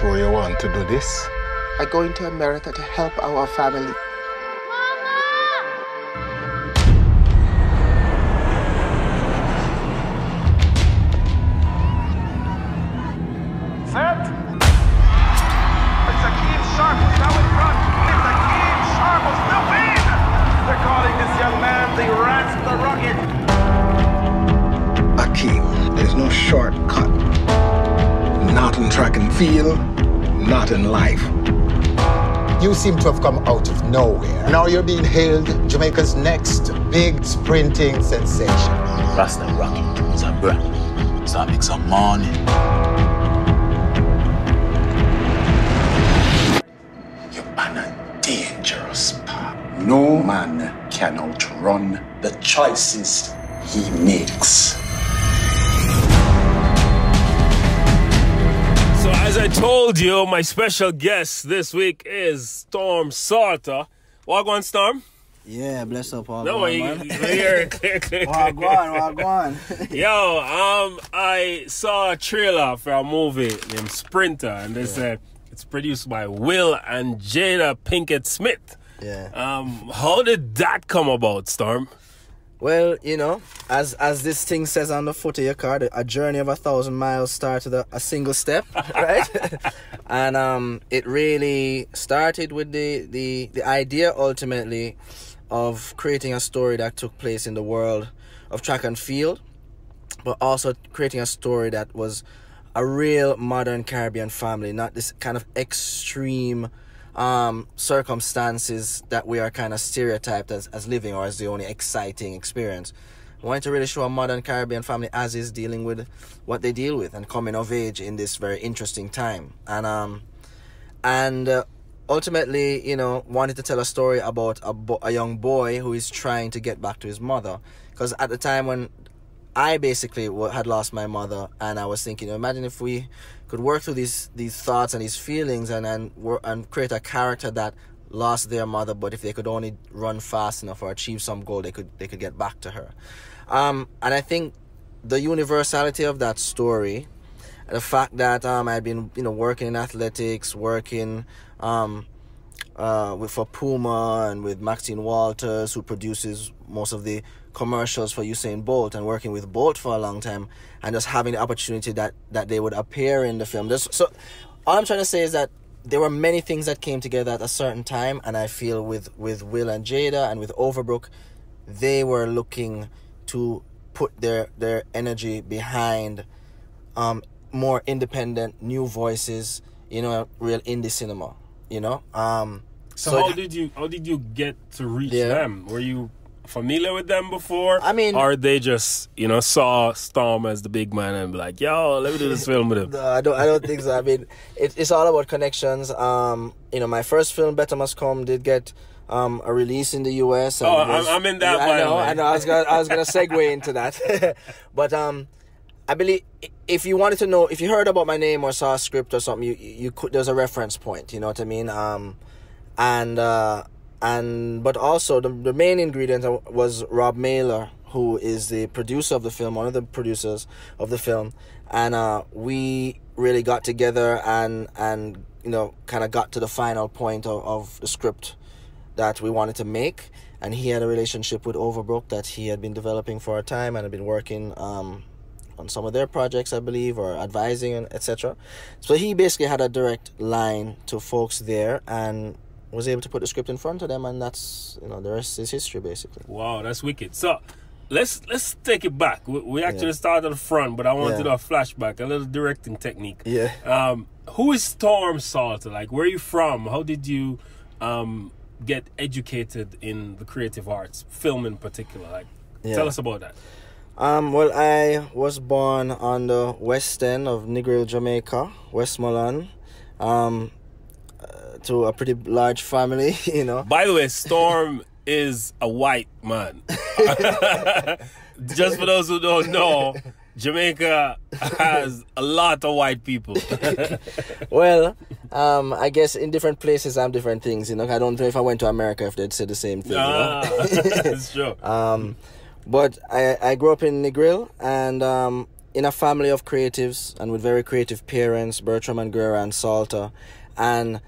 sure you want to do this? I'm going to America to help our family. Seem to have come out of nowhere. Now you're being hailed Jamaica's next big sprinting sensation. Rasta Rocky, some bruh. So I make some money. You're on a dangerous path. No man can outrun the choices he makes. As I told you, my special guest this week is Storm Saulter. Walk on, Storm. Yeah, bless up all No, you, man. you hear it clear, clear, clear. on, walk. Yo, um, I saw a trailer for a movie named Sprinter, and they said it's produced by Will and Jada Pinkett Smith. yeah. Um, how did that come about, Storm? Well, you know, as as this thing says on the foot of your card, a journey of a thousand miles starts with a, a single step, right? and um, it really started with the, the the idea ultimately of creating a story that took place in the world of track and field, but also creating a story that was a real modern Caribbean family, not this kind of extreme um, circumstances that we are kind of stereotyped as, as living or as the only exciting experience. I wanted to really show a modern Caribbean family as is dealing with what they deal with and coming of age in this very interesting time. And um, and uh, ultimately, you know, wanted to tell a story about a, bo- a young boy who is trying to get back to his mother. Because at the time when I basically had lost my mother, and I was thinking, imagine if we could work through these these thoughts and these feelings, and and and create a character that lost their mother, but if they could only run fast enough or achieve some goal, they could they could get back to her. Um, and I think the universality of that story, the fact that um, I'd been you know working in athletics, working um, uh, with for Puma and with Maxine Walters, who produces most of the commercials for Usain Bolt, and working with Bolt for a long time, and just having the opportunity that that they would appear in the film. There's, so, all I'm trying to say is that there were many things that came together at a certain time, and I feel with with Will and Jada and with Overbrook, they were looking to put their their energy behind um, more independent, new voices. You know, real indie cinema. You know. Um, So, So how it- did you how did you get to reach Yeah. them? Were you familiar with them before? I mean- or they just you know saw Storm as the big man and be like, "Yo, let me do this film with him." No, I don't. I don't think so. I mean, it, it's all about connections. Um, you know, my first film, Better Must Come, did get um a release in the U.S. Oh, was- I'm- I'm in that, I by the know. I know. I was gonna. I was gonna segue into that, but um, I believe if you wanted to know, if you heard about my name or saw a script or something, you you could. There's a reference point. You know what I mean? Um, and uh, and but also the the main ingredient was Rob Mailer, who is the producer of the film, one of the producers of the film, and uh, we really got together and and you know kind of got to the final point of, of the script that we wanted to make. And he had a relationship with Overbrook that he had been developing for a time and had been working um, on some of their projects, I believe, or advising etc. So he basically had a direct line to folks there and was able to put the script in front of them, and that's you know the rest is history basically. Wow, that's wicked. So let's let's take it back. We, we actually Yeah. started at the front, but I want to Yeah. do a flashback, a little directing technique. Yeah. Um, who is Storm Saulter? Like, where are you from? How did you um, get educated in the creative arts, film in particular? Like, Yeah. tell us about that. Um, well, I was born on the west end of Negril, Jamaica, Westmoreland, um, to a pretty large family, you know. By the way, Storm is a white man. Just for those who don't know, Jamaica has a lot of white people. Well, um, I guess in different places I'm different things, you know. I don't know if I went to America if they'd say the same thing. you know? ah, that's true. Um, but I, I grew up in Negril and um, in a family of creatives and with very creative parents, Bertram and Guerra and Saulter, and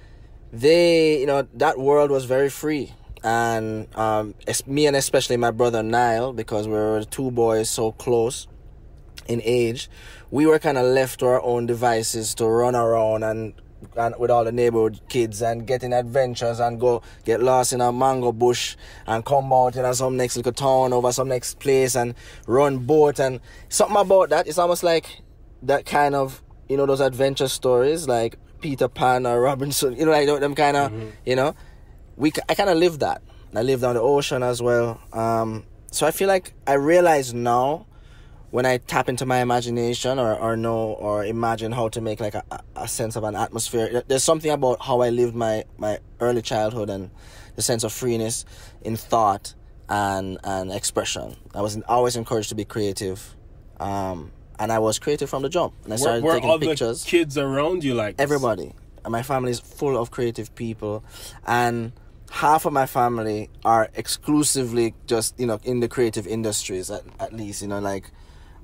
they, you know, that world was very free. And um, me and especially my brother Nile, because we were two boys so close in age, we were kind of left to our own devices to run around and, and with all the neighborhood kids and get in adventures and go get lost in a mango bush and come out in some next little town over some next place and run boat and something about that. It's almost like that kind of you know those adventure stories like Peter Pan or Robinson. You know, like them kind of you know. We I kind of live that. I lived on the ocean as well. Um, so I feel like I realize now when I tap into my imagination or, or know or imagine how to make like a, a sense of an atmosphere, there's something about how I lived my, my early childhood and the sense of freeness in thought and and expression. I was always encouraged to be creative, um, and I was creative from the jump. And I Were, started were taking all pictures. the kids around you like this? everybody. And my family is full of creative people. And half of my family are exclusively just you know in the creative industries at, at least you know like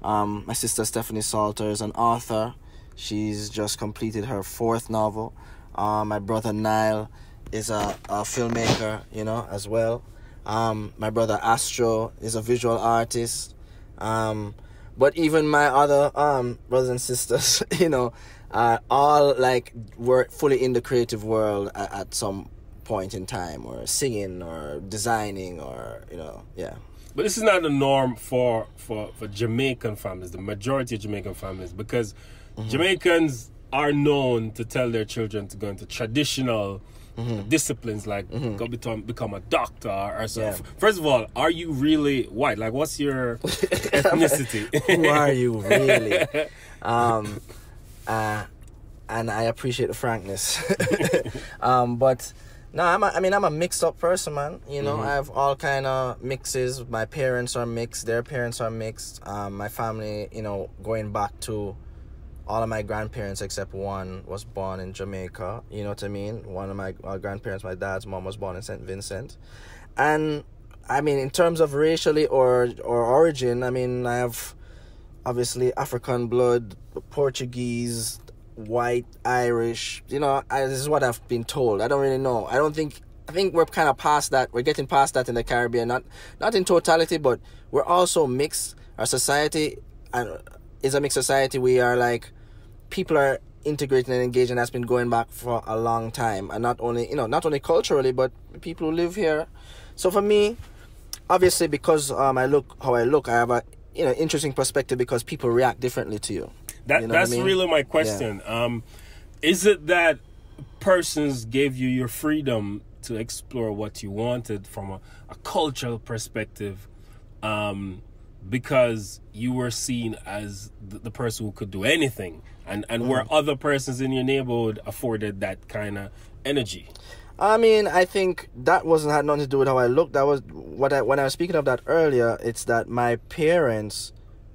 um, my sister stephanie saulter is an author she's just completed her fourth novel. Um, my brother nile is a, a filmmaker you know as well. Um, my brother astro is a visual artist. Um, but even my other um brothers and sisters, you know, are all like were fully in the creative world at, at some point in time, or singing, or designing, or you know, yeah. But this is not the norm for, for, for Jamaican families, the majority of Jamaican families, because Mm-hmm. Jamaicans are known to tell their children to go into traditional Mm-hmm. disciplines like go become, become a doctor or so. Yeah. First of all, are you really white? Like, what's your ethnicity? Who are you really? um, uh, and I appreciate the frankness. um, but no, I'm a, I mean I'm a mixed up person, man. You know, I have all kind of mixes. My parents are mixed. Their parents are mixed. Um, my family, you know, going back to all of my grandparents except one was born in Jamaica. You know what I mean? One of my uh, grandparents, my dad's mom, was born in St. Vincent, and I mean, in terms of racially or or origin, I mean, I have obviously African blood, Portuguese, white, Irish. You know, I, this is what I've been told. I don't really know. I don't think. I think we're kind of past that. We're getting past that in the Caribbean. Not not in totality, but we're also mixed. Our society is a mixed society. We are like people are integrating and engaging. That's been going back for a long time, and not only you know not only culturally, but people who live here. So for me, obviously because um I look how I look, I have a you know interesting perspective because people react differently to you. That You know what I that's mean? really my question. Um, is it that persons gave you your freedom to explore what you wanted from a, a cultural perspective, um, because you were seen as the, the person who could do anything, and and Mm. other persons in your neighborhood afforded that kind of energy? I mean, I think that wasn't had nothing to do with how I looked. That was what I when I was speaking of that earlier. It's that my parents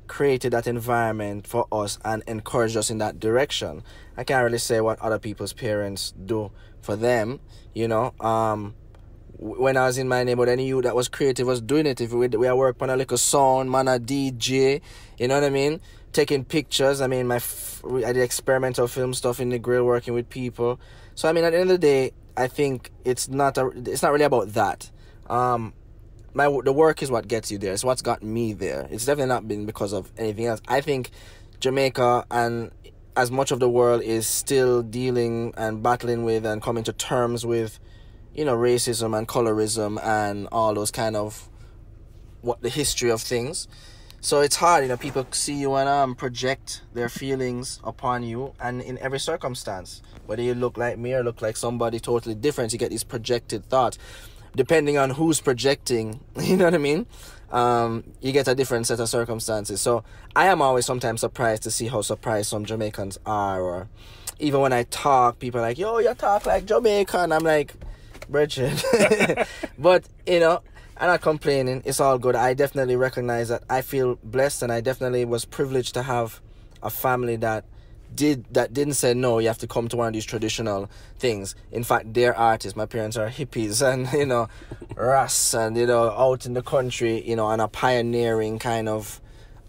created that environment for us and encouraged us in that direction. I can't really say what other people's parents do for them. You know, um, when I was in my neighborhood, any youth that was creative was doing it. If we we had work on a little sound, man, a DJ, you know what I mean? Taking pictures. I mean, my f- I did experimental film stuff in Negril, working with people. So I mean, at the end of the day, I think it's not a, it's not really about that. Um, my the work is what gets you there. It's what's got me there. It's definitely not been because of anything else. I think Jamaica and as much of the world is still dealing and battling with and coming to terms with, you know, racism and colorism and all those kind of what the history of things. So it's hard, you know, people see you and um project their feelings upon you and in every circumstance. Whether you look like me or look like somebody totally different, you get these projected thoughts. Depending on who's projecting, you know what I mean? Um, you get a different set of circumstances. So I am always sometimes surprised to see how surprised some Jamaicans are or even when I talk, people are like, yo, you talk like Jamaican. I'm like, Bridget. but, you know, I'm not complaining. It's all good. I definitely recognize that. I feel blessed and I definitely was privileged to have a family that did that didn't say no. You have to come to one of these traditional things. In fact they're artists. My parents are hippies and you know ras and you know out in the country you know on a pioneering kind of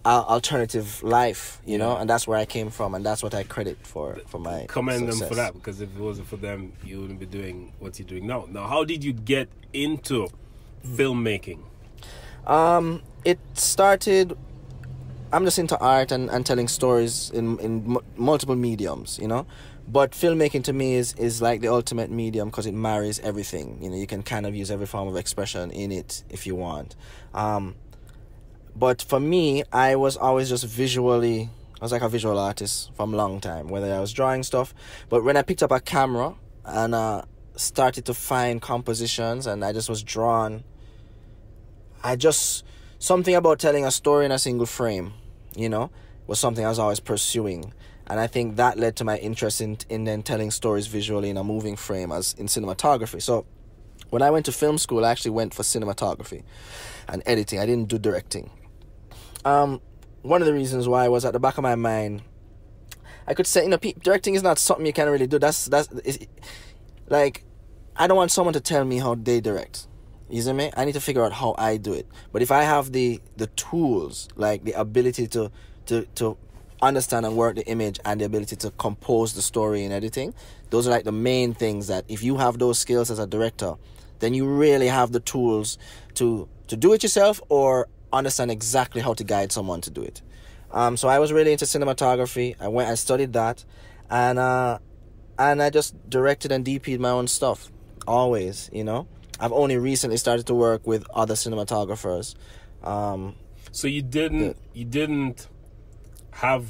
al- alternative life, you know, and that's where I came from, and that's what I credit for for my commend them for that because if it wasn't for them, you wouldn't be doing what you're doing now. Now, how did you get into filmmaking? Um, it started. I'm just into art and, and telling stories in in mu- multiple mediums, you know. But filmmaking to me is is like the ultimate medium because it marries everything. You know, you can kind of use every form of expression in it if you want. Um, but for me, I was always just visually. I was like a visual artist from a long time, whether I was drawing stuff. But when I picked up a camera and uh, started to find compositions, and I just was drawn I just something about telling a story in a single frame, you know, was something I was always pursuing. And I think that led to my interest in in then telling stories visually in a moving frame as in cinematography. So when I went to film school, I actually went for cinematography and editing. I didn't do directing. Um, one of the reasons why was at the back of my mind, I could say, you know, directing is not something you can really do. That's that's like, I don't want someone to tell me how they direct. You see me? I need to figure out how I do it. But if I have the the tools, like the ability to to to understand and work the image and the ability to compose the story in editing, those are like the main things that if you have those skills as a director, then you really have the tools to to do it yourself or understand exactly how to guide someone to do it. Um, so I was really into cinematography. I went and studied that, and uh, and I just directed and DP'd my own stuff. Always, you know. I've only recently started to work with other cinematographers. Um, So you didn't Yeah. you didn't have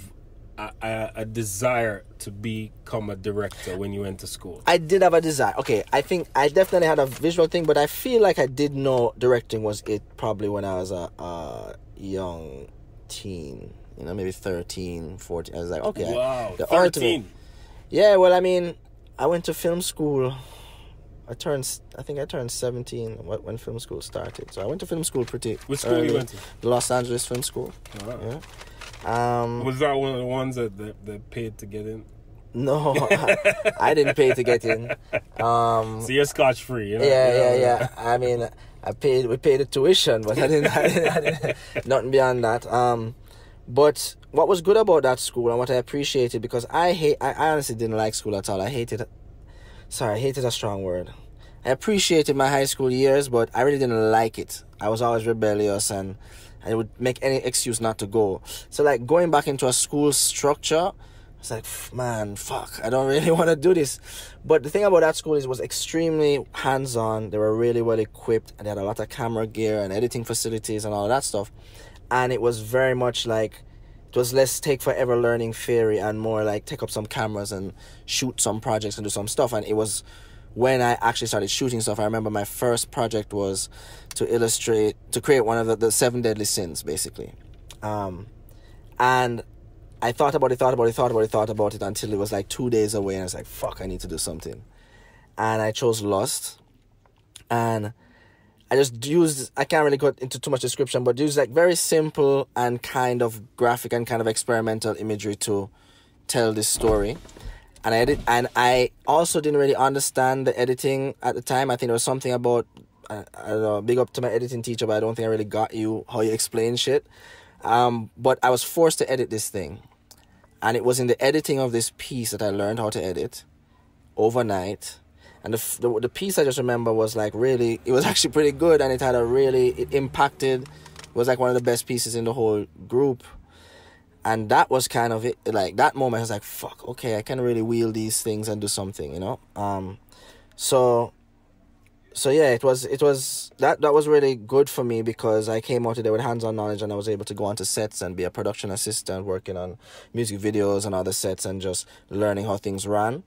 a, a, a desire to become a director when you went to school. I did have a desire. Okay, I think I definitely had a visual thing, but I feel like I did know directing was it probably when I was a, a young teen. You know, maybe 13, 14. I was like, okay. wow, the thirteen. ultimate- Yeah, well, I mean, I went to film school. I turned, I think I turned 17 wh- when film school started. So I went to film school pretty Which school you went to? The Los Angeles Film School. Wow. Yeah. Um, Was that one of the ones that that, that paid to get in? no, I, I didn't pay to get in. Um, So you're scotch free, you know? yeah, yeah, yeah. I mean, I paid, we paid the tuition, but I didn't, I didn't, I didn't nothing beyond that. Um, but what was good about that school and what I appreciated because I hate, I, I honestly didn't like school at all. I hated, sorry, I hated a strong word. I appreciated my high school years, but I really didn't like it. I was always rebellious and I would make any excuse not to go. So like going back into a school structure, it's like, man, fuck, I don't really want to do this. But the thing about that school is it was extremely hands-on. They were really well equipped and they had a lot of camera gear and editing facilities and all that stuff. And it was very much like it was less take forever learning theory and more like take up some cameras and shoot some projects and do some stuff. And it was when I actually started shooting stuff. I remember my first project was to illustrate to create one of the, the seven deadly sins, basically. Um, and I thought about it, thought about it, thought about it, thought about it until it was like two days away, and I was like, "Fuck, I need to do something." And I chose Lust, and I just used. I can't really go into too much description, but used like very simple and kind of graphic and kind of experimental imagery to tell this story. And I edit, and I also didn't really understand the editing at the time. I think there was something about I, I don't know. Big up to my editing teacher, but I don't think I really got you how you explain shit. Um, but I was forced to edit this thing, and it was in the editing of this piece that I learned how to edit overnight. And the, the the piece I just remember was like really, it was actually pretty good, and it had a really it impacted. It was like one of the best pieces in the whole group, and that was kind of it. Like that moment, I was like, "Fuck, okay, I can really wield these things and do something," you know. Um, so so yeah, it was it was that that was really good for me because I came out today with hands-on knowledge and I was able to go onto sets and be a production assistant working on music videos and other sets and just learning how things ran.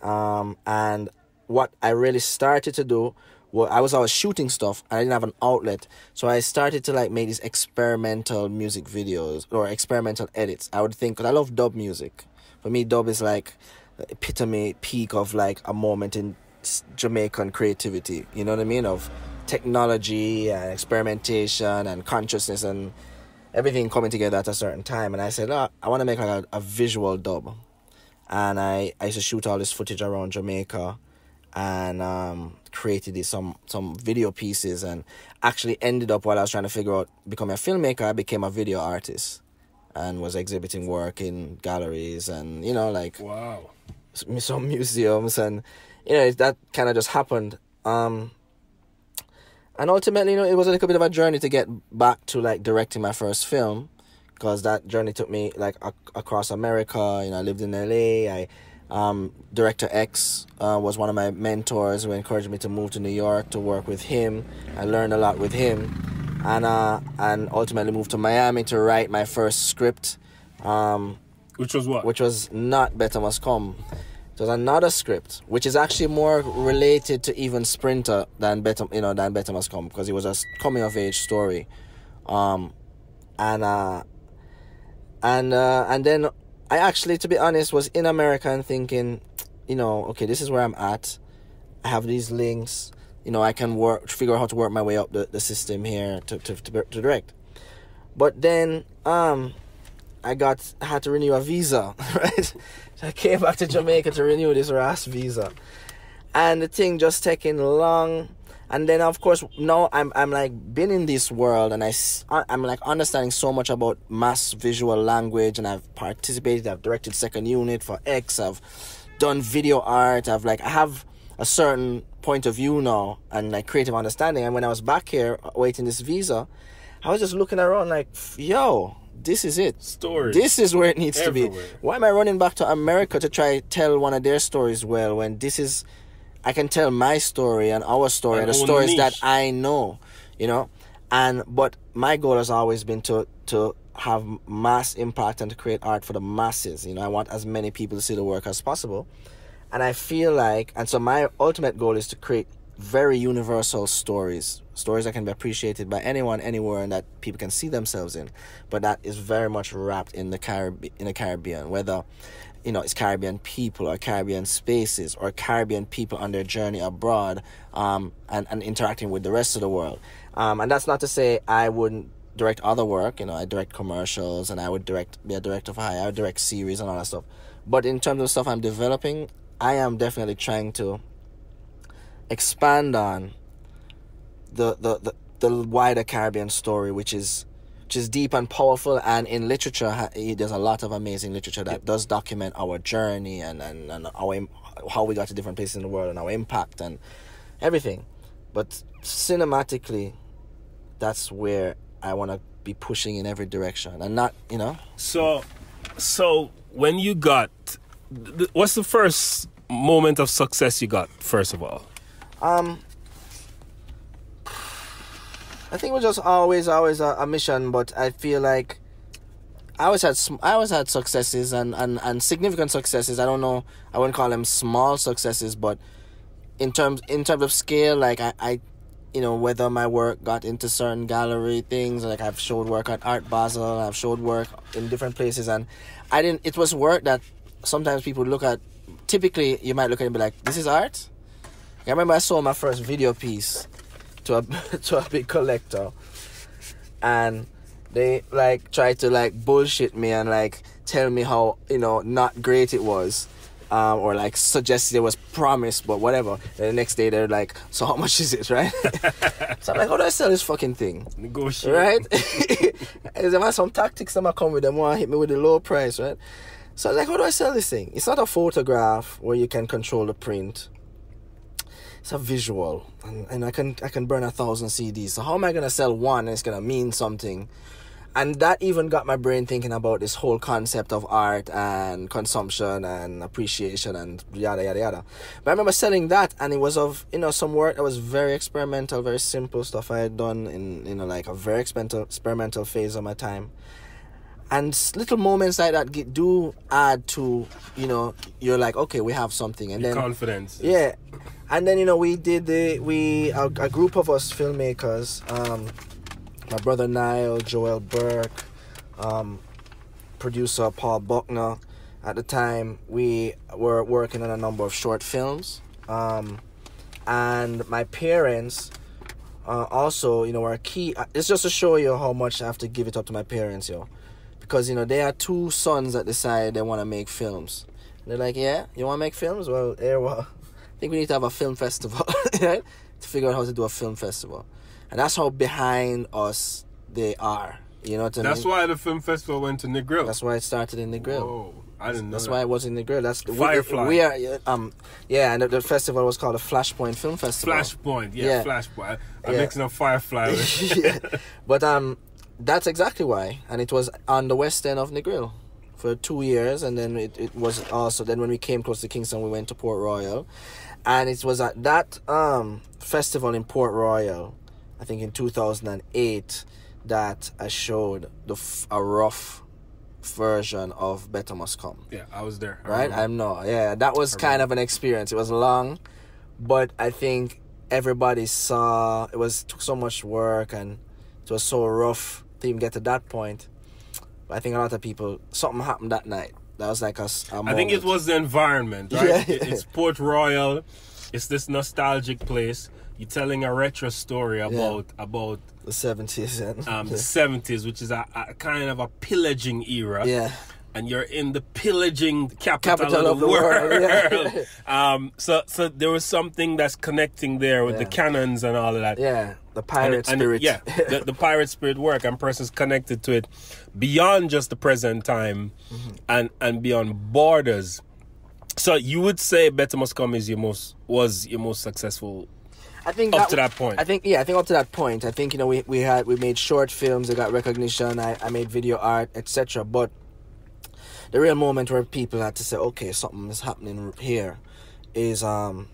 Um, and what I really started to do well, I was always shooting stuff and I didn't have an outlet. So I started to like make these experimental music videos or experimental edits. I would think, because I love dub music. For me, dub is like the epitome, peak of like a moment in Jamaican creativity. You know what I mean? Of technology and experimentation and consciousness and everything coming together at a certain time. And I said, oh, I want to make like a, a visual dub. And I, I used to shoot all this footage around Jamaica and um, created these, some some video pieces and actually ended up while I was trying to figure out becoming a filmmaker, I became a video artist. and was exhibiting work in galleries and you know like Wow. some museums and you know that kind of just happened um and ultimately you know it was a little bit of a journey to get back to like directing my first film because that journey took me like ac- across america you know i lived in la i um, director x uh, was one of my mentors who encouraged me to move to new york to work with him i learned a lot with him and uh and ultimately moved to miami to write my first script um Which was what? which was not Better Must Come. It was another script, which is actually more related to even Sprinter than Better, you know, than Better Must Come, because it was a coming of age story, um, and uh, and uh, and then I actually, to be honest, was in America and thinking, you know, okay, this is where I'm at. I have these links. You know, I can work, figure out how to work my way up the, the system here to, to, to, to direct. But then, um, I got I had to renew a visa, right? So I came back to Jamaica to renew this RAS visa, and the thing just taking long. And then of course now I'm I'm like been in this world and i uh, i'm like understanding so much about mass visual language and I've participated. I've directed second unit for X. I've done video art. I've like I have a certain point of view now and like creative understanding. And when I was back here uh, waiting this visa, I was just looking around like, yo, this is it. Stories. This is where it needs to be. Why am I running back to America to try tell one of their stories well when this is I can tell my story and our story And the stories that. I know, you know? And but my goal has always been to to have mass impact and to create art for the masses. You know, I want as many people to see the work as possible. And I feel like and so my ultimate goal is to create very universal stories. Stories that can be appreciated by anyone anywhere and that people can see themselves in. But that is very much wrapped in the Carib in the Caribbean, whether you know, it's Caribbean people or Caribbean spaces or Caribbean people on their journey abroad um, and, and interacting with the rest of the world. Um, and that's not to say I wouldn't direct other work. You know, I direct commercials and I would direct, be a director for hire, I would direct series and all that stuff. But in terms of stuff I'm developing, I am definitely trying to expand on the, the, the, the wider Caribbean story, which is which is deep and powerful. And in literature, there's a lot of amazing literature that does document our journey and, and, and our how we got to different places in the world and our impact and everything. But cinematically, that's where I want to be pushing in every direction and not, you know. So, so when you got, what's the first moment of success you got? First of all, Um, I think it was just always, always a, a mission, but I feel like I always had, I always had successes and, and, and significant successes. I don't know, I wouldn't call them small successes, but in terms, in terms of scale, like I, I, you know, whether my work got into certain gallery things, like I've showed work at Art Basel, I've showed work in different places, and I didn't. It was work that sometimes people look at. Typically, you might look at it and be like, "This is art." I remember I saw my first video piece to a to a big collector, and they like tried to like bullshit me and like tell me how you know not great it was. Um, or like suggested it was promised, but whatever. Then the next day they're like, "So how much is it?" Right? so I'm like, "How do I sell this fucking thing?" negotiate. right? Is there some tactics that might come with them want hit me with a low price, right? So like, how do I sell this thing? It's not a photograph where you can control the print. It's a visual, and, and I can I can burn a thousand CDs. So how am I gonna sell one? And it's gonna mean something, and that even got my brain thinking about this whole concept of art and consumption and appreciation and yada yada yada. But I remember selling that, and it was of you know some work that was very experimental, very simple stuff I had done in you know like a very experimental experimental phase of my time. And little moments like that get, do add to you know you're like okay we have something and then Confidence. yeah, and then you know we did the we a, a group of us filmmakers, um, my brother Nile, Joel Burke, um, producer Paul Buckner. At the time, we were working on a number of short films, um, and my parents uh, also, you know, were key. uh, It's just to show you how much I have to give it up to my parents, yo, because you know they are two sons that decide they want to make films. They're like, yeah, you want to make films? Well, well, I think we need to have a film festival, right? To figure out how to do a film festival, and that's how behind us they are. You know what I That's mean? why the film festival went to Negril. That's why it started in Negril. Oh, I didn't know. That's that. why it was in Negril. That's we- Firefly. We, are yeah, um yeah, and the, the festival was called the Flashpoint Film Festival. Flashpoint, yeah, Yeah. Flashpoint. I'm Yeah. mixing up Firefly. with- yeah. But um, that's exactly why, and it was on the west end of Negril for two years, and then it, it was also then when we came close to Kingston, we went to Port Royal, and it was at that um festival in Port Royal, I think in two thousand and eight, that I showed the f- a rough version of Better Must Come yeah, I was there. I right? remember. I'm not. Yeah, that was kind of an experience. It was long, but I think everybody saw it was took so much work and it was so rough to even get to that point. But I think a lot of people something happened that night. That was like a. s- a I think it was the environment, right? Yeah. It's Port Royal. It's this nostalgic place. You're telling a retro story about about the seventies and um, the 70s, which is a, a kind of a pillaging era. yeah. and you're in the pillaging capital, Capital of of the, the world. world, yeah. um, so, so there was something that's connecting there with the cannons and all of that. Yeah, the And- pirate and, spirit. Yeah, the, the pirate spirit work and persons connected to it beyond just the present time Mm-hmm. and and beyond borders. So you would say Better Must Come is your most was your most successful I think Up to that point. I think yeah, I think up to that point. I think you know we, we had we made short films, they got recognition. I, I made video art, etc. But the real moment where people had to say, okay, something is happening here, is um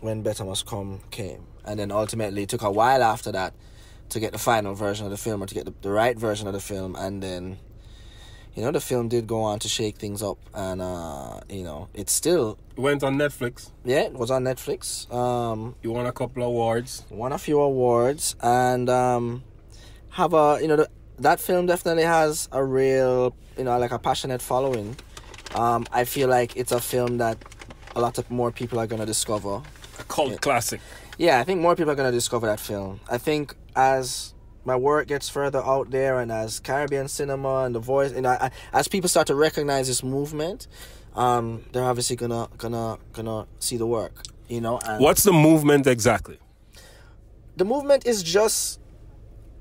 when Better Must Come came, and then ultimately it took a while after that to get the final version of the film or to get the, the right version of the film, and then. You know the film did go on to shake things up, and uh, you know it still went on Netflix. yeah it was on Netflix. Um, You won a couple of awards. won a few awards and um have a you know the, that film definitely has a real you know like a passionate following um i feel like it's a film that a lot of more people are going to discover A cult classic. Yeah i think more people are going to discover that film i think as my work gets further out there and as caribbean cinema and the voice and know I, as people start to recognize this movement um they're obviously gonna gonna gonna see the work you know and What's the movement exactly? the movement is just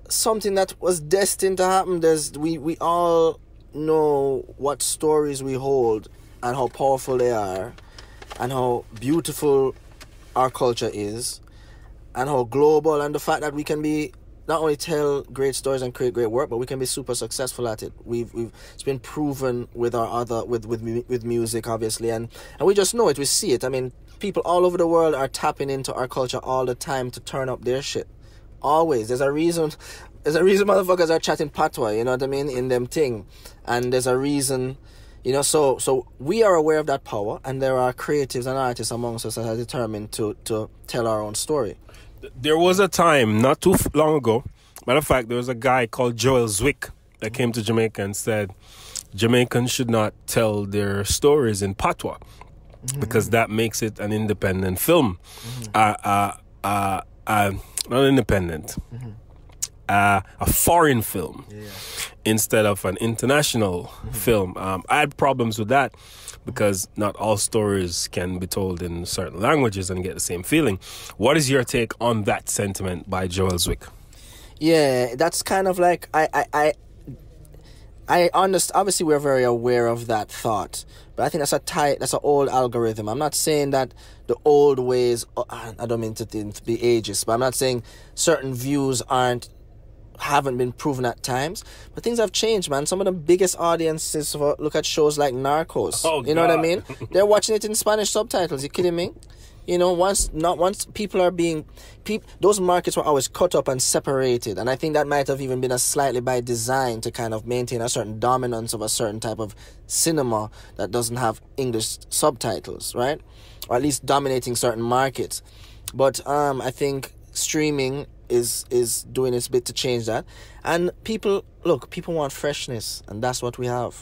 something that was destined to happen. There's we we all know what stories we hold and how powerful they are, and how beautiful our culture is, and how global, and the fact that we can be not only tell great stories and create great work, but we can be super successful at it. We've we've it's been proven with our other with with with music, obviously, and and we just know it. We see it. I mean, people all over the world are tapping into our culture all the time to turn up their shit. Always, there's a reason. There's a reason motherfuckers are chatting patois. You know what I mean in them thing, and there's a reason. You know, so so we are aware of that power, and there are creatives and artists amongst us that are determined to to tell our own story. There was a time not too long ago. Matter of fact, there was a guy called Joel Zwick that came to Jamaica and said Jamaicans should not tell their stories in patois because that makes it an independent film. Uh, uh, uh, uh, not independent, uh, a foreign film instead of an international film. Um, I had problems with that because not all stories can be told in certain languages and get the same feeling. What is your take on that sentiment by Joel Zwick? Yeah, that's kind of like I I I, I understand. Obviously, we're very aware of that thought, but I think that's a tight, that's an old algorithm. I'm not saying that the old ways. uh, I don't mean to to be ageist, but I'm not saying certain views aren't haven't been proven at times, but things have changed, man. Some of the biggest audiences for, look at shows like Narcos. Oh, you know what I mean? They're watching it in Spanish subtitles. You kidding me? You know, once not once people are being, peop, those markets were always cut up and separated, and I think that might have even been a slightly by design to kind of maintain a certain dominance of a certain type of cinema that doesn't have English subtitles, right? Or at least dominating certain markets. But um, I think streaming is is doing its bit to change that, and people look, people want freshness, and that's what we have.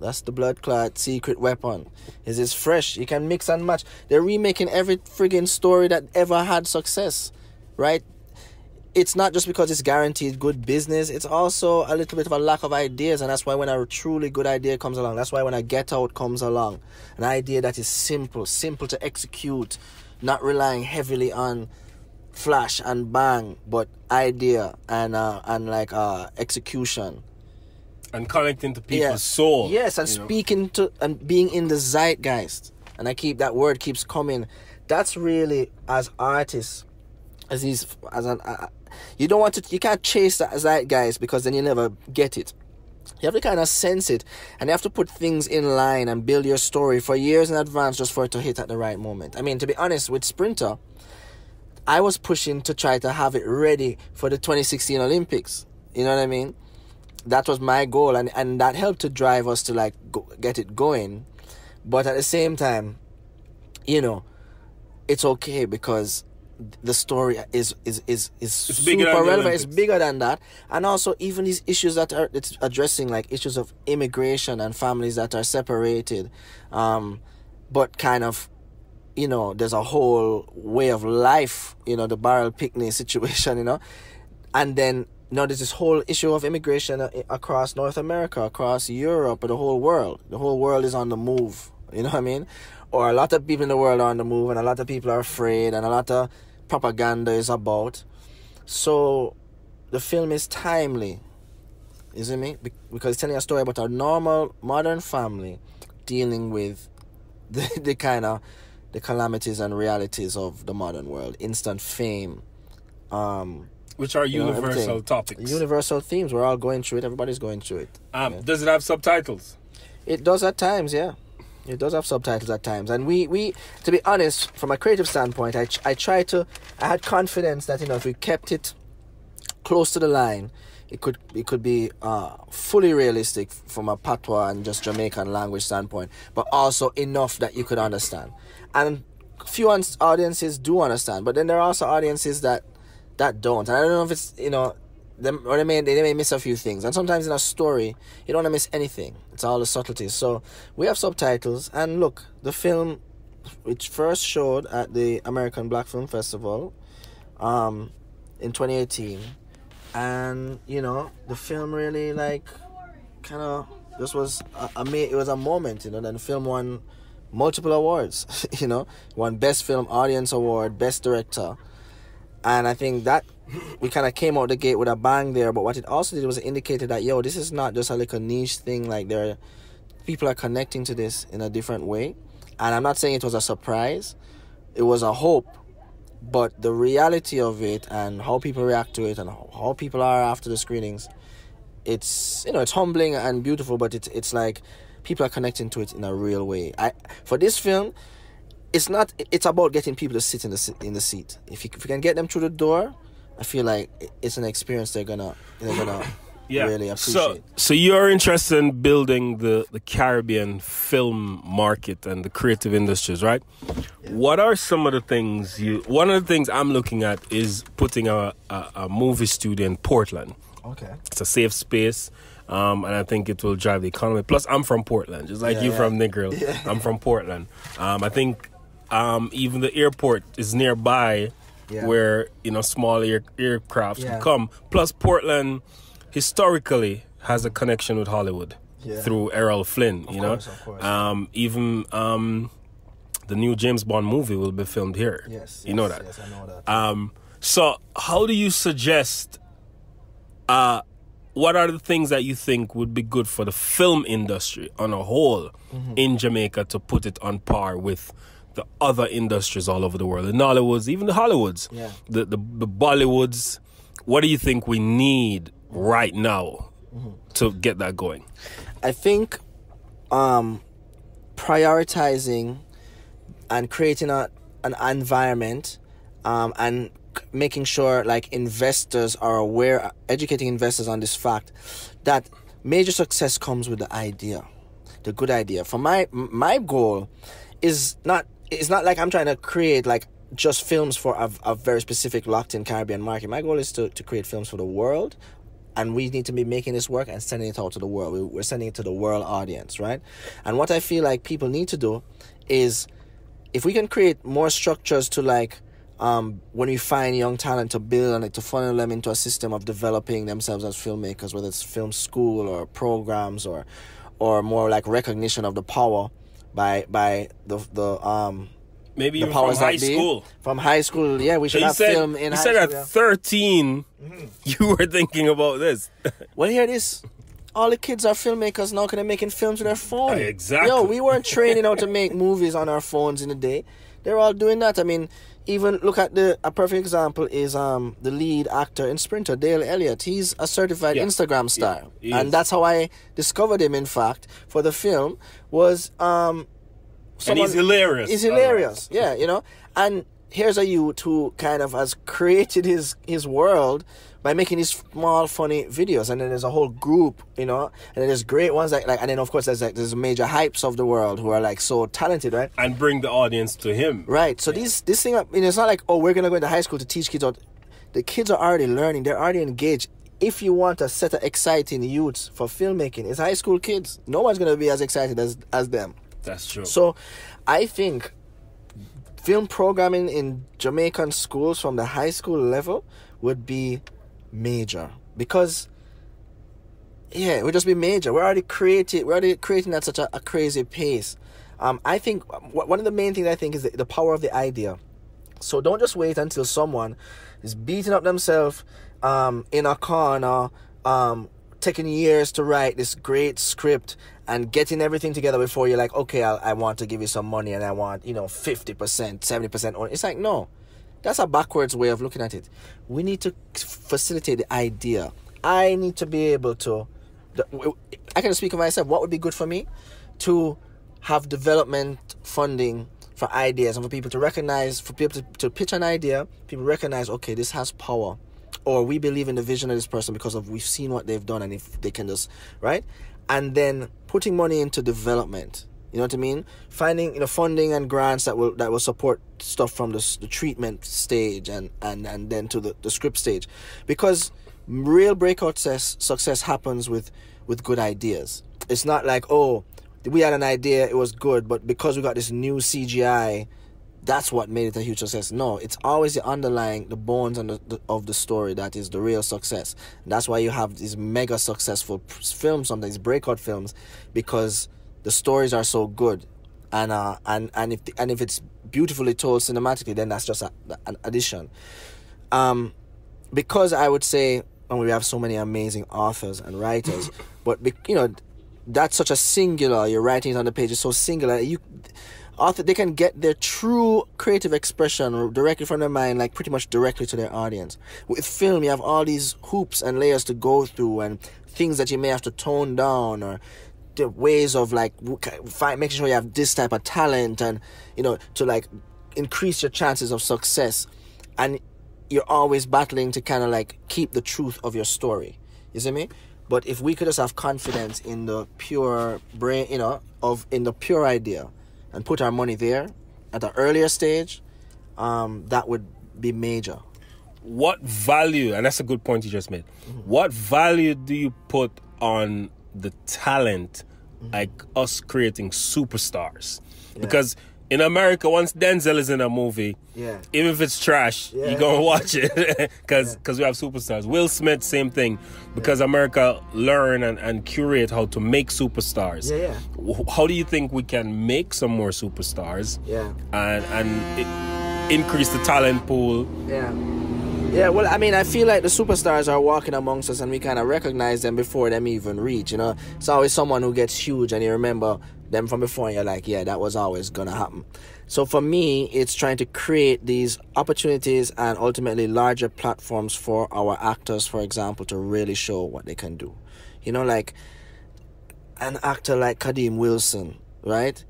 That's the blood clot secret weapon. Is it's fresh. You can mix and match. They're remaking every friggin' story that ever had success, right? It's not just because it's guaranteed good business. It's also a little bit of a lack of ideas, and that's why when a truly good idea comes along, that's why when a get out comes along, an idea that is simple, simple to execute, not relying heavily on flash and bang, but idea and uh, and like uh, execution. and connecting to people's soul. Yes, and you know? speaking to and being in the zeitgeist. And I keep that word keeps coming. That's really as artists, as these as an uh, you don't want to you can't chase that zeitgeist because then you never get it. You have to kind of sense it, and you have to put things in line and build your story for years in advance just for it to hit at the right moment. I mean, to be honest, with Sprinter, I was pushing to try to have it ready for the 2016 Olympics. You know what I mean? That was my goal, and, and that helped to drive us to like go, get it going. But at the same time, you know, it's okay because the story is is is is It's super bigger than the relevant. It's bigger than that, and also even these issues that are it's addressing like issues of immigration and families that are separated, um, but kind of you know, there's a whole way of life, you know, the barrel picnic situation, you know, and then you know, there's this whole issue of immigration across North America, across Europe, the whole world. The whole world is on the move. You know what I mean? Or a lot of people in the world are on the move, and a lot of people are afraid, and a lot of propaganda is about. So, the film is timely. Me? Be- Because it's telling a story about a normal modern family dealing with the, the kind of the calamities and realities of the modern world. Instant fame, um, which are you know, universal everything. topics. universal themes. We're all going through it. Everybody's going through it. um, yeah. Does it have subtitles? It does at times, yeah. It does have subtitles at times, and we, we, to be honest, from a creative standpoint, I, I try to, I had confidence that you know if we kept it close to the line, it could it could be uh, fully realistic from a patois and just Jamaican language standpoint, but also enough that you could understand. And few audiences do understand, but then there are also audiences that that don't. And I don't know if it's you know them or they may they may miss a few things. And sometimes in a story, you don't want to miss anything. It's all the subtleties. So we have subtitles, and look, the film, which first showed at the American Black Film Festival, um, in 2018, and you know the film really like kind of this was a, a it was a moment, you know. Then the film won multiple awards, you know, won Best Film Audience Award, Best Director, and I think that we kind of came out the gate with a bang there. But what it also did was indicated that yo, this is not just a little niche thing. Like there, are, people are connecting to this in a different way, and I'm not saying it was a surprise. It was a hope, but the reality of it and how people react to it and how people are after the screenings, it's you know it's humbling and beautiful. But it's it's like people are connecting to it in a real way. I for this film, it's not. It's about getting people to sit in the in the seat. If you if you can get them through the door, I feel like it's an experience they're gonna they're gonna Yeah. really so, appreciate. so you're interested in building the, the Caribbean film market and the creative industries, right? What are some of the things you? One of the things I'm looking at is putting a, a, a movie studio in Portland. okay. It's a safe space, um, and I think it will drive the economy. Plus, I'm from Portland, just like Yeah, you yeah. from Negril. I'm from Portland. Um, I think um, even the airport is nearby, Yeah. where you know small air, aircrafts Yeah. can come. Plus, Portland historically has a connection with Hollywood Yeah. through Errol Flynn. you course, know, of course. Um, even um, the new James Bond movie will be filmed here. Yes. you know that. Yes, I know that. Um, so how do you suggest? Uh, what are the things that you think would be good for the film industry on a whole Mm-hmm. in Jamaica to put it on par with the other industries all over the world, the Nollywoods, even the Hollywoods, Yeah. the, the the Bollywoods? What do you think we need right now Mm-hmm. to get that going? I think um, prioritizing and creating a, an environment um, and making sure like investors are aware, educating investors on this fact that major success comes with the idea, the good idea. For my my goal is not it's not like I'm trying to create like just films for a, a very specific locked in Caribbean market. My goal is to, to create films for the world and we need to be making this work and sending it out to the world. We- We're sending it to the world audience, right? And what I feel like people need to do is if we can create more structures to like um, when we find young talent to build and like, to funnel them into a system of developing themselves as filmmakers, whether it's film school or programs or or more like recognition of the power by by the the um Maybe the even from high that be. school. From high school, yeah, we So should you have said, film in you said school. at yeah. 13 you were thinking about this. Well, hear this. All the kids are filmmakers now, because they're making films with their phone. Exactly. Yo, we weren't training how to make movies on our phones in the day. They're all doing that. I mean, even look at the a perfect example is um the lead actor in Sprinter, Dale Elliott. He's a certified Yeah. Instagram star, he and that's how I discovered him. In fact, for the film was um. And he's hilarious. He's hilarious. Yeah, you know. And here's a youth who kind of has created his his world by making these small funny videos and then there's a whole group you know and then there's great ones like like and then of course there's like there's major hypes of the world who are like so talented right and bring the audience to him. right so these this thing I mean, it's not like oh we're gonna go into high school to teach kids out the kids are already learning they're already engaged if you want a set of exciting youths for filmmaking it's high school kids no one's gonna be as excited as as them That's true. so I think film programming in Jamaican schools from the high school level would be major because yeah, it would just be major. We're already creating we're already creating at such a, a crazy pace. Um, I think w- one of the main things I think is the, the power of the idea. So don't just wait until someone is beating up themselves um, in a corner, um, taking years to write this great script and getting everything together before you're like, okay, I, I want to give you some money and I want, you know, 50%, 70% on. It's like, no, that's a backwards way of looking at it. We need to facilitate the idea. I need to be able to, I can speak of myself. What would be good for me? To have development funding for ideas and for people to recognize, for people to, to pitch an idea, people recognize, okay, this has power. Or we believe in the vision of this person because of we've seen what they've done and if they can just, right? And then putting money into development. You know what I mean? Finding you know funding and grants that will that will support stuff from the, the treatment stage and and and then to the, the script stage, because real breakout success success happens with with good ideas. It's not like oh we had an idea it was good but because we got this new CGI that's what made it a huge success. No, it's always the underlying, the bones and the, the, of the story that is the real success. And that's why you have these mega successful films, sometimes breakout films, because the stories are so good, and uh, and and if the, and if it's beautifully told cinematically, then that's just a, an addition. Um, because I would say, and we have so many amazing authors and writers, but you know, that's such a singular. Your writing on the page is so singular. You author they can get their true creative expression directly from their mind, like pretty much directly to their audience. With film, you have all these hoops and layers to go through, and things that you may have to tone down, or the ways of like find, making sure you have this type of talent, and you know to like increase your chances of success, and you're always battling to kind of like keep the truth of your story. You see me? But if we could just have confidence in the pure brain, you know, of in the pure idea, and put our money there at the earlier stage, um, that would be major. what value and that's a good point you just made. What value do you put on the talent like us creating superstars? Because in america once denzel is in a movie Yeah. even if it's trash Yeah. you're gonna watch it because we have superstars will smith same thing because america learn and, and curate how to make superstars Yeah, yeah. How do you think we can make some more superstars Yeah. and and increase the talent pool Yeah. Yeah, well, I mean, I feel like the superstars are walking amongst us and we kind of recognize them before them even reach, you know? It's always someone who gets huge and you remember them from before and you're like, yeah, that was always going to happen. So for me, it's trying to create these opportunities and ultimately larger platforms for our actors, for example, to really show what they can do. You know, like an actor like Kadeem Wilson, right?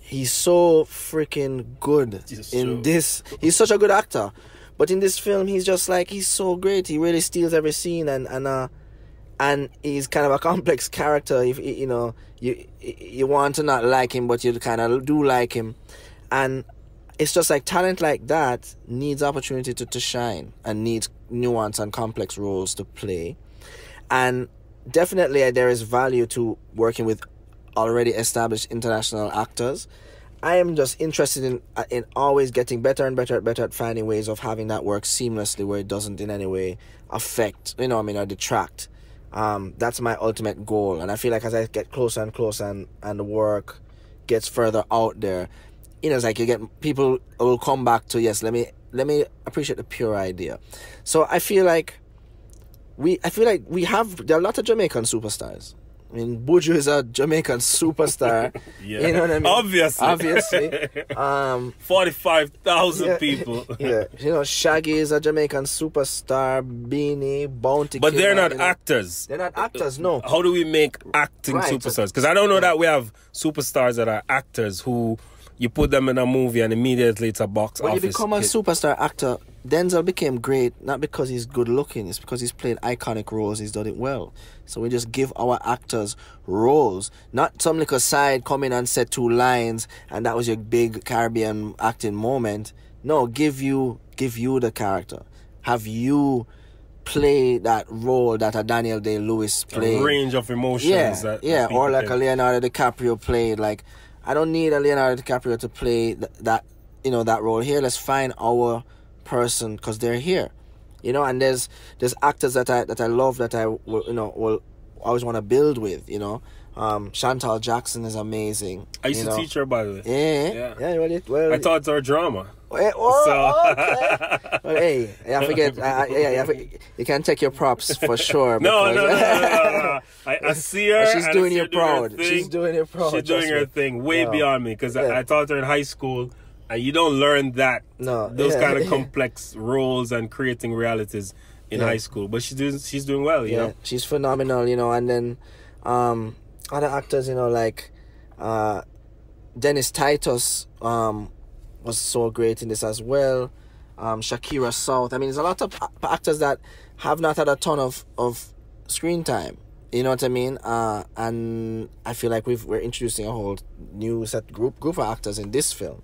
He's so freaking good He's in so- this. He's such a good actor, but in this film, he's just like he's so great. He really steals every scene, and and uh, and he's kind of a complex character. If you know, you you want to not like him, but you kind of do like him, and it's just like talent like that needs opportunity to, to shine and needs nuance and complex roles to play and definitely there is value to working with already established international actors i am just interested in uh, in always getting better and better and better at finding ways of having that work seamlessly where it doesn't in any way affect you know i mean or detract um, that's my ultimate goal and i feel like as i get closer and closer and, and the work gets further out there you know, it's like you get people will come back to yes, let me let me appreciate the pure idea. So I feel like we I feel like we have there are a lot of Jamaican superstars. I mean, Buju is a Jamaican superstar. Yeah. You know what I mean? Obviously. Obviously. Um, Forty-five thousand yeah, people. yeah. You know, Shaggy is a Jamaican superstar, Beanie, Bounty But they're not you know. actors. They're not actors, no. How do we make acting Right. superstars? Because I don't know that we have superstars that are actors who you put them in a movie and immediately it's a box office. When you become a hit. superstar actor, Denzel became great not because he's good looking, it's because he's played iconic roles, he's done it well. So we just give our actors roles, not some little side come in and say two lines and that was your big Caribbean acting moment. No, give you give you the character. Have you play that role that a Daniel Day Lewis a played. range of emotions. Yeah, that yeah, or like a Leonardo DiCaprio played. Like, I don't need a Leonardo DiCaprio to play th- that, you know, that role here. Let's find our person because they're here, you know. And there's there's actors that I that I love that I will, you know will always want to build with. You know, um, Shantol Jackson is amazing. I used to know. teach her by the way. Yeah, Yeah. yeah. Well, it, well, I taught her drama. Oh, So- okay. well, hey, I forget. I, I, yeah, you can take your props for sure. No, no, no, no, no. I, I see her. She's doing her doing her proud. thing. She's doing you proud, She's doing her thing way beyond me because Yeah. I, I taught her in high school, and you don't learn that No, those yeah, kind of yeah. complex roles and creating realities in Yeah. high school. But she's doing she's doing well, you yeah, know. she's phenomenal, you know. And then um, other actors, you know, like uh, Dennis Titus um, was so great in this as well. Um, Shakira South. I mean, there's a lot of actors that have not had a ton of of screen time. You know what I mean? Uh, and I feel like we've, we're introducing a whole new set group group of actors in this film.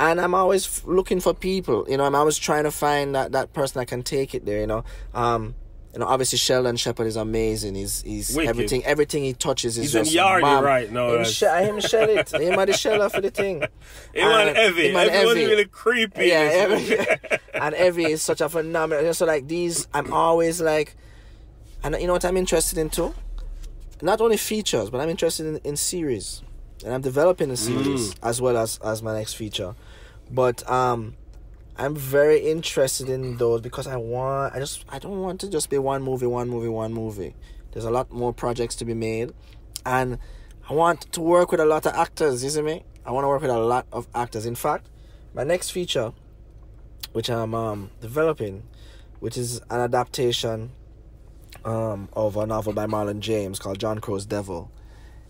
And I'm always looking for people. You know, I'm always trying to find that, that person that can take it there. You know, um, you know, obviously Sheldon Shepherd is amazing. He's he's Wicked. everything everything he touches is He's just Yardy bam. right now, Him, sh- him shell it. Him are the sheller for the thing. Him and And- Evie. him and Everyone's Evie. really creepy. Yeah, Evie, and Evie is such a phenomenal. So like these, I'm always like, and you know what I'm interested in too. Not only features, but I'm interested in, in series, and I'm developing a series as well as as my next feature. But um, I'm very interested in those because I want. I just I don't want to just be one movie, one movie, one movie. There's a lot more projects to be made, and I want to work with a lot of actors. You see me? I want to work with a lot of actors. In fact, my next feature which I'm um, developing, which is an adaptation um, of a novel by Marlon James called John Crow's Devil.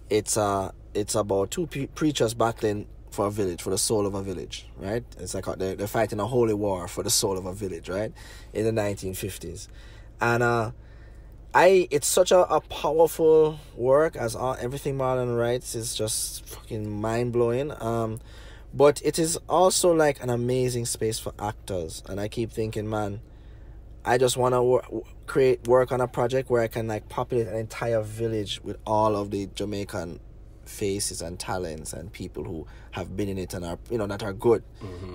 It's uh, it's about two pre- preachers battling for a village, for the soul of a village, right? It's like they're, they're fighting a holy war for the soul of a village, right? In the 1950s. And uh, I it's such a, a powerful work as all, everything Marlon writes is just fucking mind blowing. Um, but it is also like an amazing space for actors, and I keep thinking, man, I just want to create work on a project where I can like populate an entire village with all of the Jamaican faces and talents and people who have been in it and are you know that are good.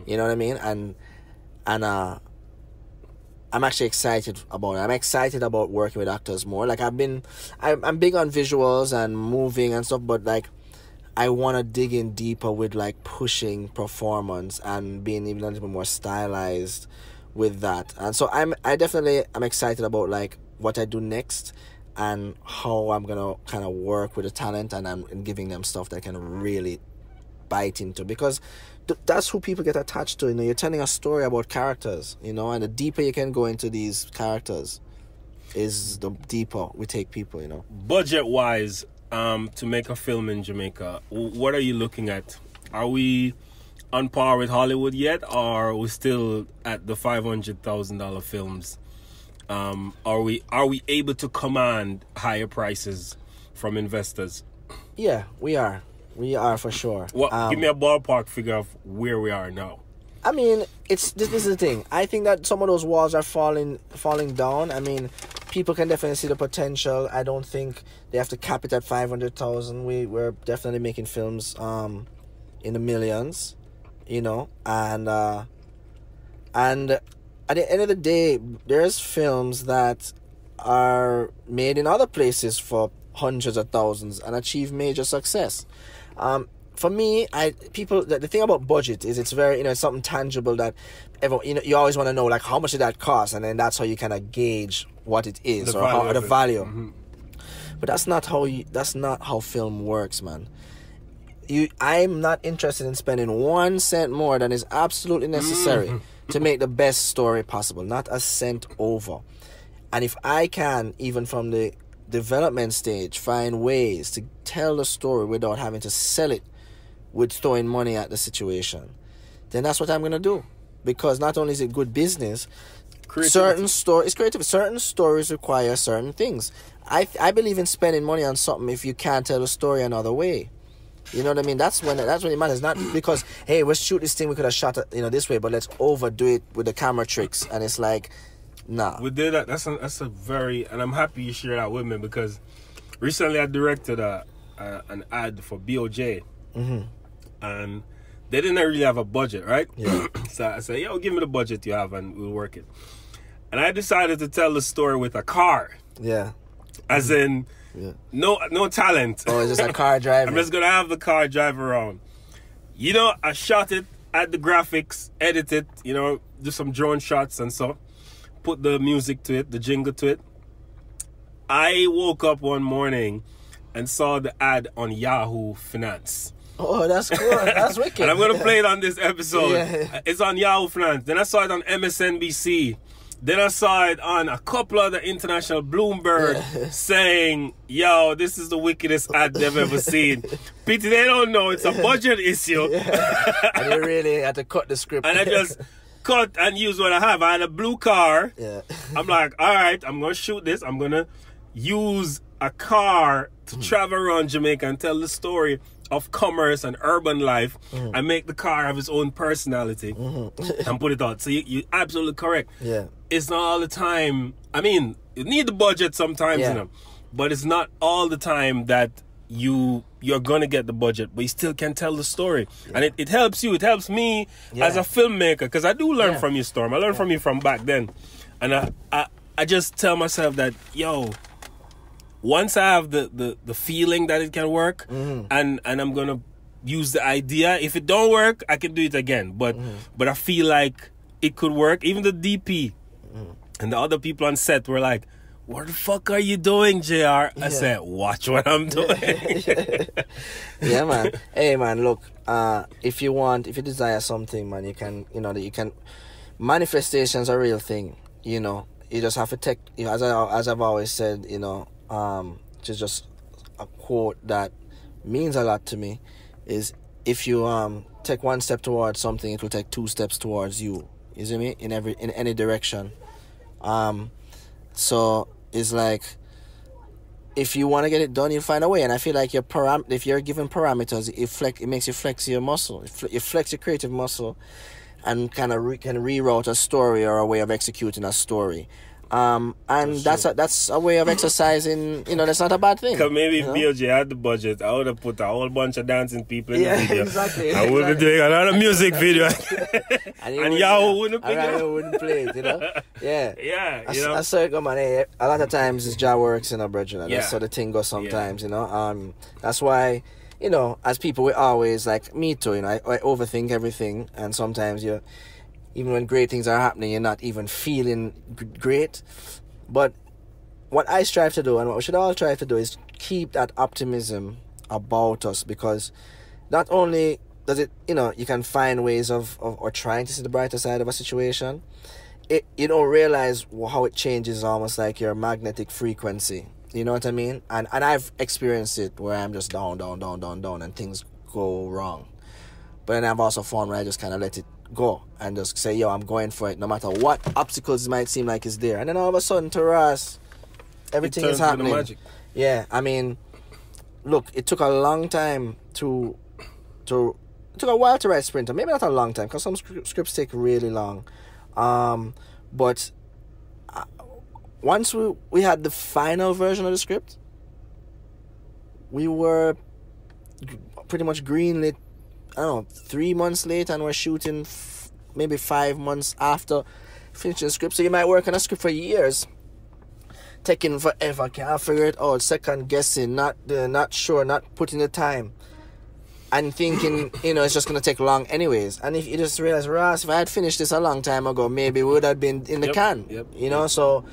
You know what I mean? And and uh I'm actually excited about it. I'm excited about working with actors more. Like I've been, I'm, I'm big on visuals and moving and stuff, but like I want to dig in deeper with like pushing performance and being even a little bit more stylized with that. And so I'm, I definitely I'm excited about like what I do next and how I'm gonna kind of work with the talent and I'm giving them stuff that can really bite into because th- that's who people get attached to. You know, you're telling a story about characters, you know, and the deeper you can go into these characters, is the deeper we take people. You know, budget wise um to make a film in jamaica what are you looking at are we on par with hollywood yet or are we still at the $500000 films um are we are we able to command higher prices from investors yeah, we are, we are for sure. what Um, give me a ballpark figure of where we are now I mean, it's this, this is the thing. I think that some of those walls are falling falling down. I mean, people can definitely see the potential. I don't think they have to cap it at five hundred thousand. We we're definitely making films um in the millions, you know, and uh and at the end of the day, there's films that are made in other places for hundreds of thousands and achieve major success. Um, for me, I people the, the thing about budget is it's very you know something tangible that everyone you know you always want to know like how much did that cost, and then that's how you kind of gauge what it is The or how value the it. value. But that's not how you. That's not how film works, man. You, I'm not interested in spending one cent more than is absolutely necessary to make the best story possible. Not a cent over. And if I can, even from the development stage, find ways to tell the story without having to sell it with throwing money at the situation, then that's what I'm gonna do. Because not only is it good business, Creativity. certain stories creative. Certain stories require certain things. I I believe in spending money on something if you can't tell a story another way. You know what I mean? That's when that's when it matters. Not because hey, let's shoot this thing. We could have shot it, you know, this way, but let's overdo it with the camera tricks. And it's like, nah. We did that. That's a, that's a very, and I'm happy you share that with me because recently I directed a, a an ad for BOJ, mm-hmm. and they didn't really have a budget, right? Yeah. so I said, "Yo, give me the budget you have, and we'll work it." And I decided to tell the story with a car, Yeah. as in Yeah. no no talent. Oh, it's just a car driver. I'm just gonna have the car drive around. You know, I shot it, add the graphics, edit it, you know, do some drone shots and so. Put the music to it, the jingle to it. I woke up one morning and saw the ad on Yahoo Finance. oh, that's cool. That's wicked. And I'm gonna play it on this episode. Yeah. It's on Yahoo Finance. Then I saw it on MSNBC. Then I saw it on a couple other international Bloomberg saying, "Yo, this is the wickedest ad they've ever seen." Pity they don't know it's a budget issue, and you really had to cut the script. and I just cut and use what I have. I had a blue car. yeah. I'm like, all right, I'm gonna shoot this. I'm gonna use a car to hmm. travel around Jamaica and tell the story of commerce and urban life mm. and make the car have its own personality mm-hmm. and put it out. So you, you're absolutely correct. Yeah. It's not all the time. I mean, you need the budget sometimes, Yeah. you know, but it's not all the time that you you're gonna get the budget, but you still can tell the story, and it, it helps you. It helps me as a filmmaker because I do learn Yeah. from you, Storm. I learned from you from back then, and I, I I just tell myself that yo, once I have the the, the feeling that it can work, Mm-hmm. and and I'm gonna use the idea. If it don't work, I can do it again. But Mm-hmm. but I feel like it could work. Even the DP Mm-hmm. and the other people on set were like. What the fuck are you doing, JR? I said, watch what I'm doing. yeah, man. Hey, man. Look, uh, if you want, if you desire something, man, you can, you know, that you can. Manifestation's a real thing. You know, you just have to take. You know, as I as I've always said, you know, um, just just a quote that means a lot to me is if you um take one step towards something, it will take two steps towards you. You see me in every in any direction. Um, so it's like if you want to get it done, you find a way. And I feel like your param if you're given parameters, it flex it makes you flex your muscle. It fle- you flex your creative muscle, and kind of re- can reroute a story or a way of executing a story. Um, and that's a, that's a way of exercising. You know, that's not a bad thing. Because maybe you know? if had the budget, I would have put a whole bunch of dancing people in Yeah, the video. exactly, I would be exactly. doing another music video. and, and wouldn't- Yahoo wouldn't and pick it up. wouldn't play it. You know, yeah. yeah, I, you know. I saw it go, man. Hey, a lot of times it's Jah works in a brethren. and Yeah. That's how the thing goes sometimes, you know. Um, that's why, you know, as people, we always like me too. You know, I, I overthink everything, and sometimes you, even when great things are happening, you're not even feeling great. But what I strive to do, and what we should all strive to do, is keep that optimism about us because not only does it, you know, you can find ways of, of or trying to see the brighter side of a situation, it you don't realize how it changes almost like your magnetic frequency. You know what I mean? And and I've experienced it where I'm just down, down, down, down, down, and things go wrong. But then I've also found where I just kind of let it go and just say, yo, I'm going for it, no matter what obstacles might seem like is there. And then all of a sudden, to us, everything is happening. magic. Yeah, I mean, look, it took a long time to to it took a while to write Sprinter. Maybe not a long time because some scripts take really long. Um, but uh, once we we had the final version of the script, we were pretty much greenlit. I don't know, three months later, and we're shooting f- maybe five months after finishing the script. So you might work on a script for years taking forever. Can't figure it out. Second guessing, not uh, not sure, not putting the time. and thinking, you know, it's just gonna take long anyways. And if you just realize, Ross, if I had finished this a long time ago, maybe would have been in the Yep, can. yep, you know, so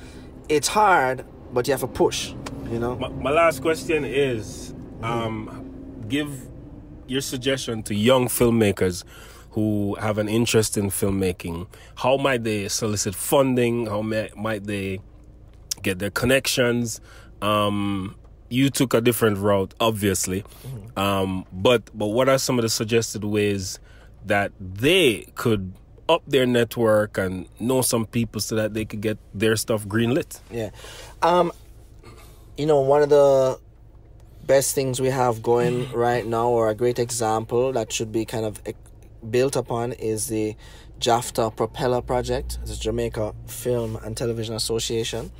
it's hard, but you have to push. You know. My, my last question is um, give your suggestion to young filmmakers who have an interest in filmmaking. How might they solicit funding? How may, might they get their connections? Um, you took a different route, obviously, um, but but what are some of the suggested ways that they could up their network and know some people so that they could get their stuff greenlit? Yeah. Um you know, one of the best things we have going right now or a great example that should be kind of eh, built upon is the JAFTA Propeller Project. the Jamaica Film and Television Association.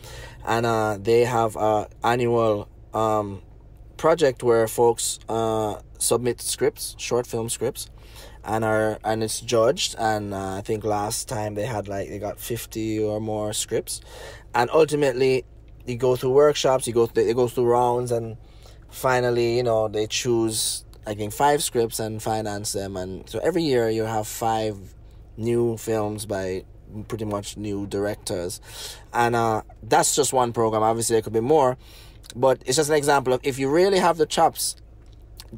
And uh, they have a annual um, project where folks uh, submit scripts, short film scripts, and are and it's judged. And uh, I think last time they had like they got fifty or more scripts, and ultimately you go through workshops, you go they go through rounds, and finally you know they choose I think five scripts and finance them, and so every year you have five new films by pretty much new directors. And uh that's just one program. Obviously there could be more. But it's just an example of if you really have the chops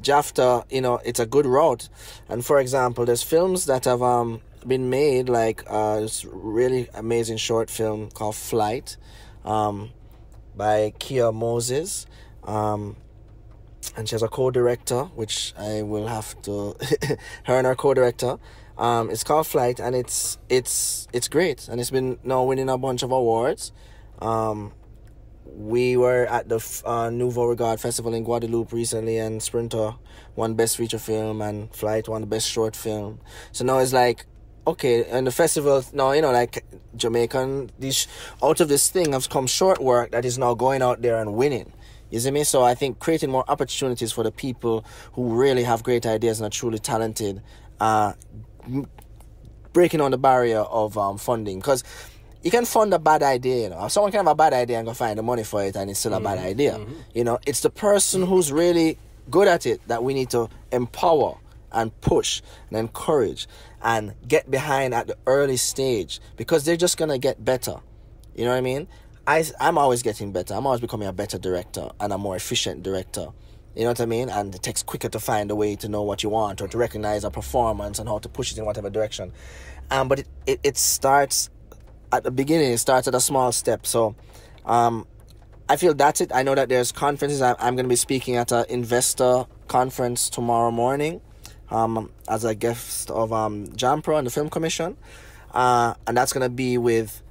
jafta you know it's a good route. And for example there's films that have um been made like uh this really amazing short film called flight um by kia moses. Um and she has a co-director which i will have to her and her co-director um it's called flight and it's it's it's great and it's been now winning a bunch of awards um we were at the uh, Nouveaux Regards Festival in Guadeloupe recently, and Sprinter won Best Feature Film, and Flight won the Best Short Film. So now it's like, okay, and the festival now, you know, like Jamaican, these out of this thing has come short work that is now going out there and winning. You see me? So I think creating more opportunities for the people who really have great ideas and are truly talented, uh, breaking on the barrier of um, funding because you can fund a bad idea, you know. Someone can have a bad idea and go find the money for it and it's still a bad idea. You know, it's the person who's really good at it that we need to empower and push and encourage and get behind at the early stage because they're just gonna get better. You know what I mean? I, I'm always getting better. I'm always becoming a better director and a more efficient director. You know what I mean? And it takes quicker to find a way to know what you want or to recognize a performance and how to push it in whatever direction. Um, but it, it, it starts at the beginning, it starts at a small step. So um, I feel that's it. I know that there's conferences. I, I'm going to be speaking at an investor conference tomorrow morning um, as a guest of um, Jampro and the Film Commission. Uh, and that's going to be with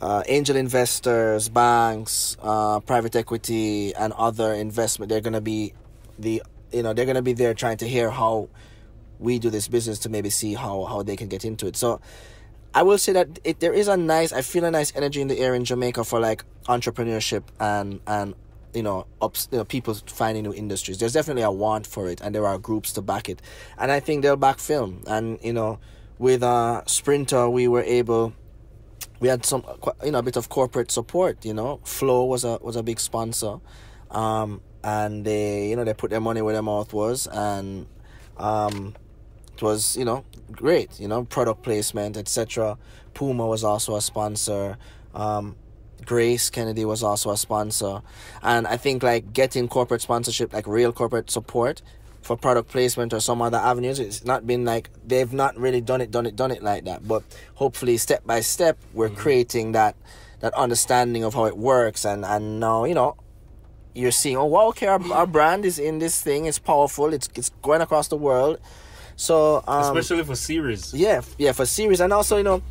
uh, angel investors, banks, uh, private equity, and other investment. They're going to be the you know they're to be there trying to hear how we do this business to maybe see how how they can get into it. So I will say that it, there is a nice I feel a nice energy in the air in Jamaica for like entrepreneurship and and you know ups you know people finding new industries. There's definitely a want for it, and there are groups to back it, and I think they'll back film. And you know with uh Sprinter we were able we had some you know a bit of corporate support you know. Flow was a was a big sponsor. Um and they you know they put their money where their mouth was and um it was you know great you know product placement etc puma was also a sponsor. Um grace kennedy was also a sponsor. And i think like getting corporate sponsorship like real corporate support for product placement or some other avenues. It's not been like they've not really done it done it done it like that. But hopefully step by step we're creating that that understanding of how it works. And and now you know you're seeing oh wow okay our, our brand is in this thing. It's powerful. It's it's going across the world. So um, Especially for series. yeah, yeah, for series, and also you know,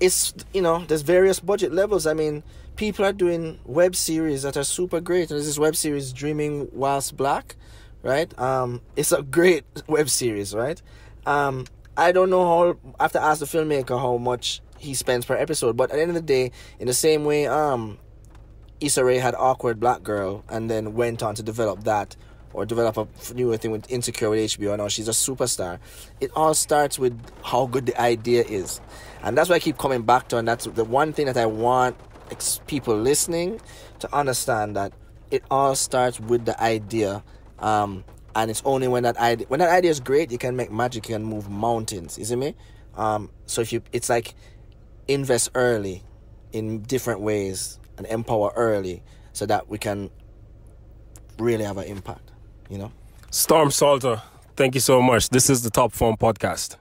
it's you know, there's various budget levels. I mean, people are doing web series that are super great. And there's this web series, Dreaming Whilst Black, right? Um, it's a great web series, right? Um, I don't know how. I have to ask the filmmaker how much he spends per episode, but at the end of the day, in the same way, um, Issa Rae had Awkward Black Girl and then went on to develop that or develop a newer thing with Insecure with HBO. Now she's a superstar. It all starts with how good the idea is. And that's why I keep coming back to, and that's the one thing that I want people listening to understand that it all starts with the idea. Um, and it's only when that idea when that idea is great you can make magic you can move mountains you see me um so if you it's like invest early in different ways and empower early so that we can really have an impact you know Storm Saulter, thank you so much. This is the Top Form Podcast.